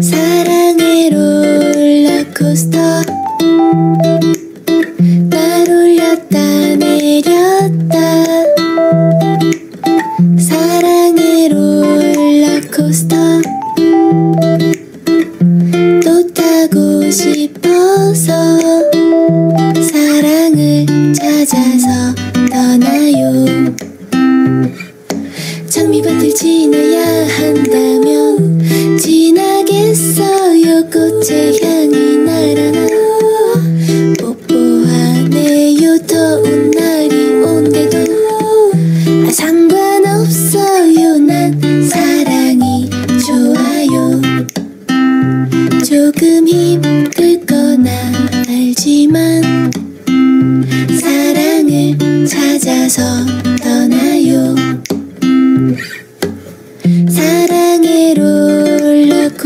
사랑의 롤러코스터. 날 올렸다 내렸다. 사랑의 롤러코스터. 또 타고 싶어서 사랑을 찾아서 떠나요. 장미밭을 지나야 한다면 지나겠어요 꽃의 향이 날아나 뽀뽀하네요 더운 날이 온대도. 아, 상관없어요 난 사랑이 좋아요. 조금 힘들 거나 알지만 사랑을 찾아서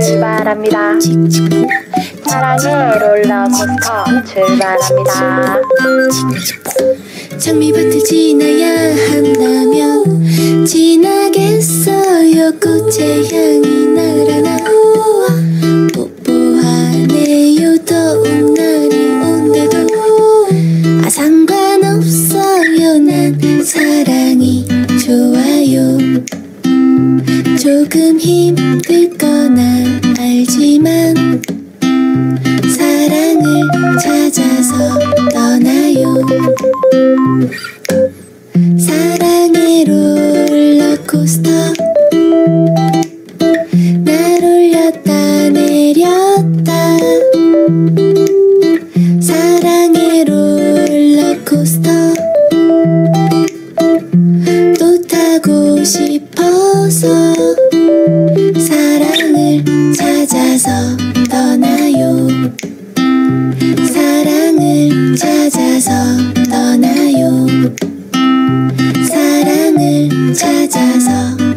출발합니다. 사랑의 롤러코스터. 출발합니다. 장미밭을 지나야 한다면 지나겠어요. 꽃의 향이 날아나 뽀뽀하네요. 더운 날이 온대도 아 상관없어요. 난 사랑이 좋아요 조금 힘들거나 알지만 사랑을 찾아서 떠나요. 사랑의 롤러코스터 날 올렸다 내렸다. 사랑의 롤러코스터 또 타고 싶 찾아서